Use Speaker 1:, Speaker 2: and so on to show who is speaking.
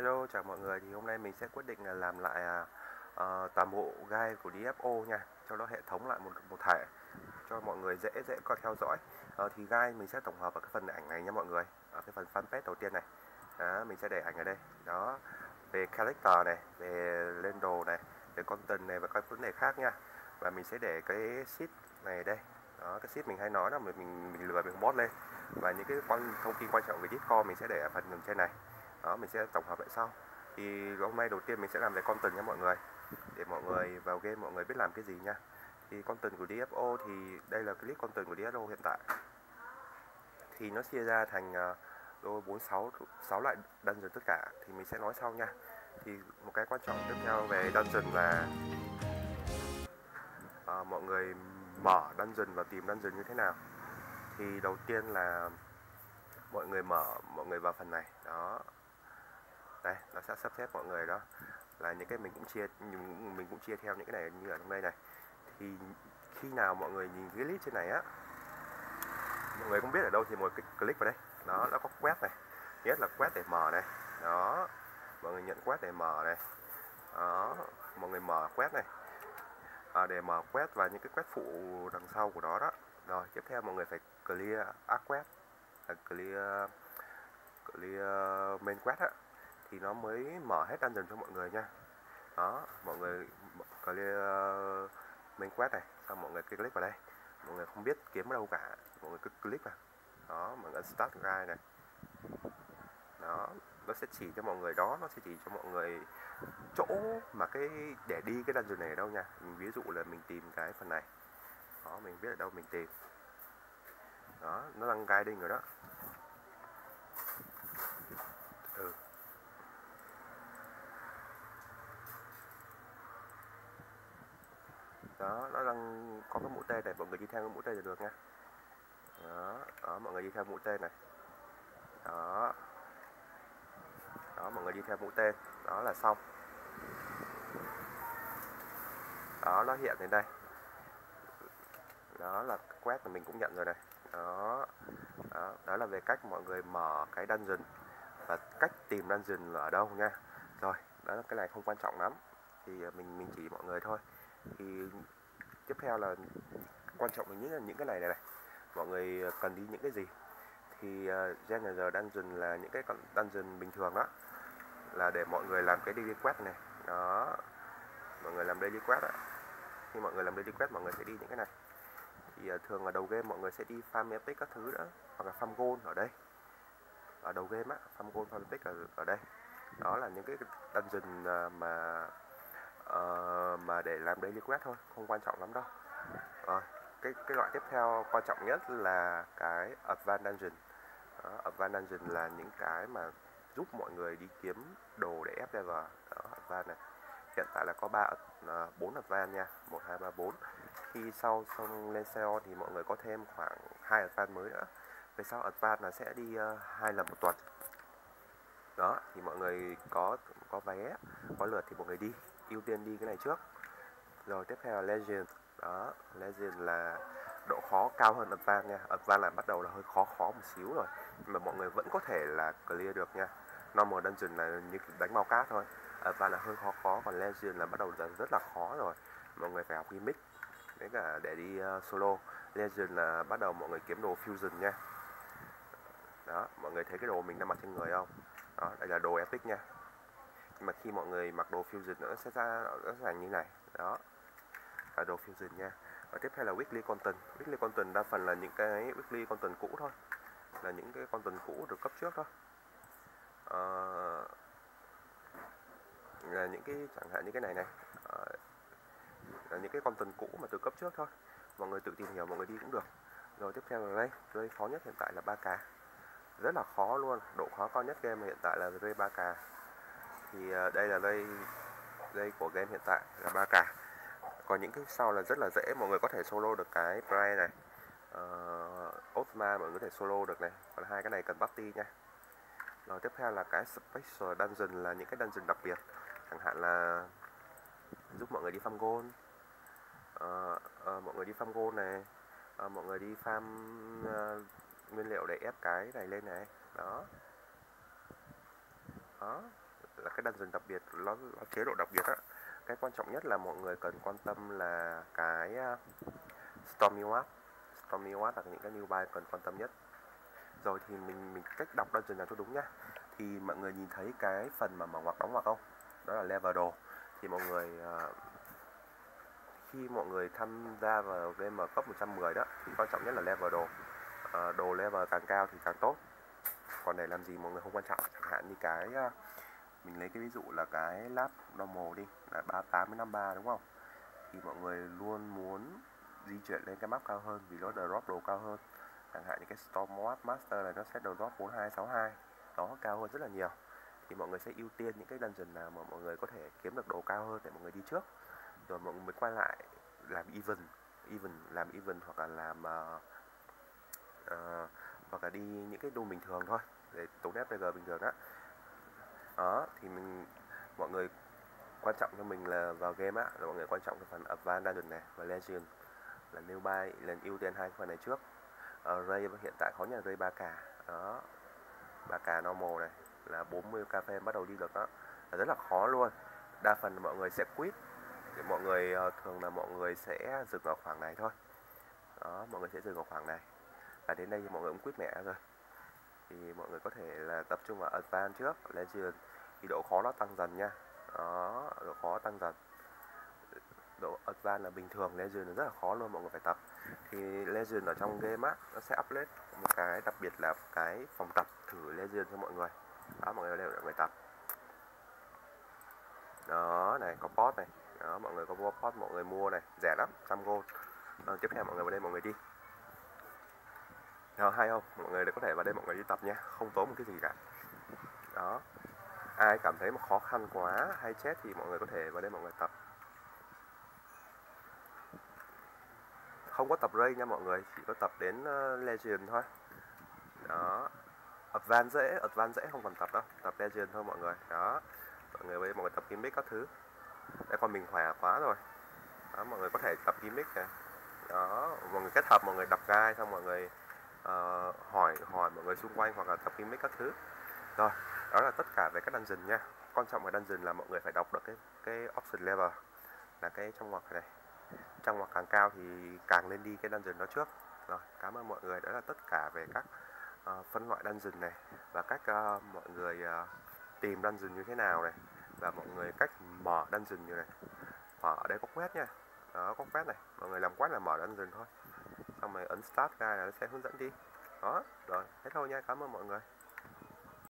Speaker 1: Hello, chào mọi người. Thì hôm nay mình sẽ quyết định là làm lại uh, toàn bộ gai của DFO nha, cho nó hệ thống lại một một thể cho mọi người dễ dễ coi theo dõi. Uh, thì gai mình sẽ tổng hợp ở cái phần ảnh này nha mọi người. Ở cái phần fanpage đầu tiên này. Đó, mình sẽ để ảnh ở đây. Đó, về character này, về lên đồ này, về content này và các vấn đề khác nha. Và mình sẽ để cái sheet này đây. Đó, cái sheet mình hay nói là mình mình, mình lừa mình bot lên. Và những cái quan thông tin quan trọng về Discord mình sẽ để ở phần đường trên này đó mình sẽ tổng hợp lại sau. Thì hôm nay đầu tiên mình sẽ làm về con tần nha mọi người. Để mọi người vào game mọi người biết làm cái gì nha. Thì con tần của DFO thì đây là clip con tần của DFO hiện tại. Thì nó chia ra thành ờ, đôi 46 6 loại dungeon tất cả. Thì mình sẽ nói sau nha. Thì một cái quan trọng tiếp theo về dungeon là à, mọi người mở dungeon và tìm dungeon như thế nào. Thì đầu tiên là mọi người mở mọi người vào phần này. Đó đây nó sẽ sắp xếp mọi người đó. Là những cái mình cũng chia mình cũng chia theo những cái này như ở trong đây này. Thì khi nào mọi người nhìn cái list trên này á mọi người không biết ở đâu thì mọi người click vào đây. Đó nó có quét này. Nhất là quét để mở này. Đó mọi người nhận quét để mở này. Đó mọi người mở quét này. À, để mở quét và những cái quét phụ đằng sau của đó đó. Rồi tiếp theo mọi người phải clear ác quét. Clear clear main quét á thì nó mới mở hết dungeon cho mọi người nha. Đó, mọi người, clear mình quét này, xong mọi người click vào đây. Mọi người không biết kiếm ở đâu cả, mọi người cứ click vào. Đó, mọi người start guide này. Đó, nó sẽ chỉ cho mọi người đó, nó sẽ chỉ cho mọi người chỗ mà cái, để đi cái dungeon này ở đâu nha. Mình ví dụ là mình tìm cái phần này. Đó, mình biết ở đâu mình tìm. Đó, nó đang guiding rồi đó. Đó nó đang có cái mũi tên này mọi người đi theo cái mũi tên là được nha. Đó, đó mọi người đi theo mũi tên này. Đó. Đó mọi người đi theo mũi tên đó là xong. Đó nó hiện lên đây. Đó là quét mà mình cũng nhận rồi này. Đó. Đó, đó là về cách mọi người mở cái dungeon. Và cách tìm dungeon ở đâu nha. Rồi đó là cái này không quan trọng lắm. Thì à, mình mình chỉ mọi người thôi thì tiếp theo là quan trọng mình nghĩ là những cái này này, này. Mọi người ờ, cần đi những cái gì? Thì ờ, uh, General Dungeon là những cái dungeon bình thường đó. Là để mọi người làm cái daily quest này. Đó. Mọi người làm daily quest đó. khi mọi người làm daily quest mọi người sẽ đi những cái này. Thì uh, thường là đầu game mọi người sẽ đi farm epic các thứ đó hoặc là farm gold ở đây. Ở đầu game á farm gold farm epic ở, ở đây. Đó là những cái dungeon uh, mà uh, mà để làm daily quest thôi không quan trọng lắm đâu. Rồi cái cái loại tiếp theo quan trọng nhất là cái advanced dungeon. Đó, advanced dungeon là những cái mà giúp mọi người đi kiếm đồ để ép level. Đó advanced này. Hiện tại là có ba ờ, bốn advanced nha. Một hai ba bốn. Khi sau xong lên SEO thì mọi người có thêm khoảng hai advanced mới nữa. Về sau advanced là sẽ đi uh, hai lần một tuần. Đó thì mọi người có có vé có lượt thì mọi người đi ưu tiên đi cái này trước. Rồi tiếp theo là legend. Đó legend là độ khó cao hơn advanced nha. Advanced là bắt đầu là hơi khó khó một xíu rồi nhưng mà mọi người vẫn có thể là clear được nha. Normal dungeon là như đánh mau cát thôi. Advanced là hơi khó khó còn legend là bắt đầu là rất là khó rồi. Mọi người phải học gimmick đấy cả để đi uh, solo. Legend là bắt đầu mọi người kiếm đồ fusion nha. Đó mọi người thấy cái đồ mình đang mặc trên người không? Đó đây là đồ epic nha mà khi mọi người mặc đồ fusion nữa sẽ ra rõ ràng như này. Đó. Là đồ fusion nha. Và tiếp theo là weekly content. Weekly content đa phần là những cái weekly content cũ thôi. Là những cái content cũ được cấp trước thôi. À, là những cái chẳng hạn như cái này này. À, là những cái content cũ mà từ cấp trước thôi. Mọi người tự tìm hiểu mọi người đi cũng được. Rồi tiếp theo là đây rơi khó nhất hiện tại là 3k rất là khó luôn. Độ khó cao nhất game hiện tại là rơi 3k thì ờ, đây là dây dây của game hiện tại là 3 cả còn những cái sau là rất là dễ mọi người có thể solo được cái Brian này. Ờ, uh, Osman mọi người có thể solo được này. Còn hai cái này cần party nha. Rồi tiếp theo là cái Special Dungeon là những cái dungeon đặc biệt. Chẳng hạn là giúp mọi người đi farm gold. Uh, uh, mọi người đi farm gold này. Uh, mọi người đi farm uh, nguyên liệu để ép cái này lên này. Đó. Đó là cái dungeon đặc biệt nó, nó chế độ đặc biệt á. Cái quan trọng nhất là mọi người cần quan tâm là cái à, Stormy Ward Stormy Ward là những cái new buy cần quan tâm nhất. Rồi thì mình mình cách đọc dungeon nào cho đúng nhá thì mọi người nhìn thấy cái phần mà mở ngoặc đóng ngoặc không? Đó là level đồ. Thì mọi người uh, khi mọi người tham gia vào game cấp 110 đó thì quan trọng nhất là level đồ. Uh, đồ level càng cao thì càng tốt. Còn để làm gì mọi người không quan trọng. Chẳng hạn như cái uh, mình lấy cái ví dụ là cái lab normal đi là 38 53 đúng không? Thì mọi người luôn muốn di chuyển lên cái map cao hơn vì nó drop đồ cao hơn. Chẳng hạn như cái Storm Master này nó sẽ drop 4262 nó cao hơn rất là nhiều. Thì mọi người sẽ ưu tiên những cái dungeon nào mà mọi người có thể kiếm được đồ cao hơn để mọi người đi trước. Rồi mọi người mới quay lại làm even even làm even hoặc là làm uh, uh, hoặc là đi những cái đồ bình thường thôi để tốn FPG bình thường đó đó thì mình mọi người quan trọng cho mình là vào game á là mọi người quan trọng cái phần Advanced này và Legend là new buy là ưu tiên hai phần này trước. Uh, Ray hiện tại khó nhất là Ray 3K đó 3K normal này là 40 k bắt đầu đi được đó. Là rất là khó luôn. Đa phần mọi người sẽ quit thì mọi người uh, thường là mọi người sẽ dừng ở khoảng này thôi. Đó mọi người sẽ dừng ở khoảng này. Và đến đây thì mọi người cũng quit mẹ rồi thì mọi người có thể là tập trung vào advanced trước legend. Thì độ khó nó tăng dần nha. Đó độ khó tăng dần. Độ advanced là bình thường legend là rất là khó luôn mọi người phải tập. Thì legend ở trong game á nó sẽ upload một cái đặc biệt là cái phòng tập thử legend cho mọi người. Đó mọi người đều mọi người tập. Đó này có pot này. Đó mọi người có mua pot mọi người mua này. Rẻ lắm trăm gold. À, tiếp theo mọi người vào đây mọi người đi đó, hay không? Mọi người có thể vào đây mọi người đi tập nha không tốn một cái gì cả. Đó. Ai cảm thấy mà khó khăn quá hay chết thì mọi người có thể vào đây mọi người tập. Không có tập ray nha mọi người chỉ có tập đến uh, legend thôi. Đó. Advanced dễ advanced dễ không cần tập đâu tập legend thôi mọi người. Đó. Mọi người bây mọi người tập gimmick các thứ. Đây con mình khỏe quá rồi. Đó mọi người có thể tập gimmick này đó mọi người kết hợp mọi người đập gai xong mọi người uh, hỏi hỏi mọi người xung quanh hoặc là tập gimmick các thứ. Rồi đó là tất cả về các dungeon nha. Quan trọng về dungeon là mọi người phải đọc được cái cái option level là cái trong ngoặc này. Trong ngoặc càng cao thì càng lên đi cái dungeon đó trước. Rồi cảm ơn mọi người. Đó là tất cả về các uh, phân loại dungeon này và cách uh, mọi người uh, tìm dungeon như thế nào này và mọi người cách mở dungeon như này. Mở ở đây có quét nha. Đó có quét này. Mọi người làm quét là mở dungeon thôi xong rồi ấn start ra là nó sẽ hướng dẫn đi. Đó, rồi hết thôi nha, cảm ơn mọi người.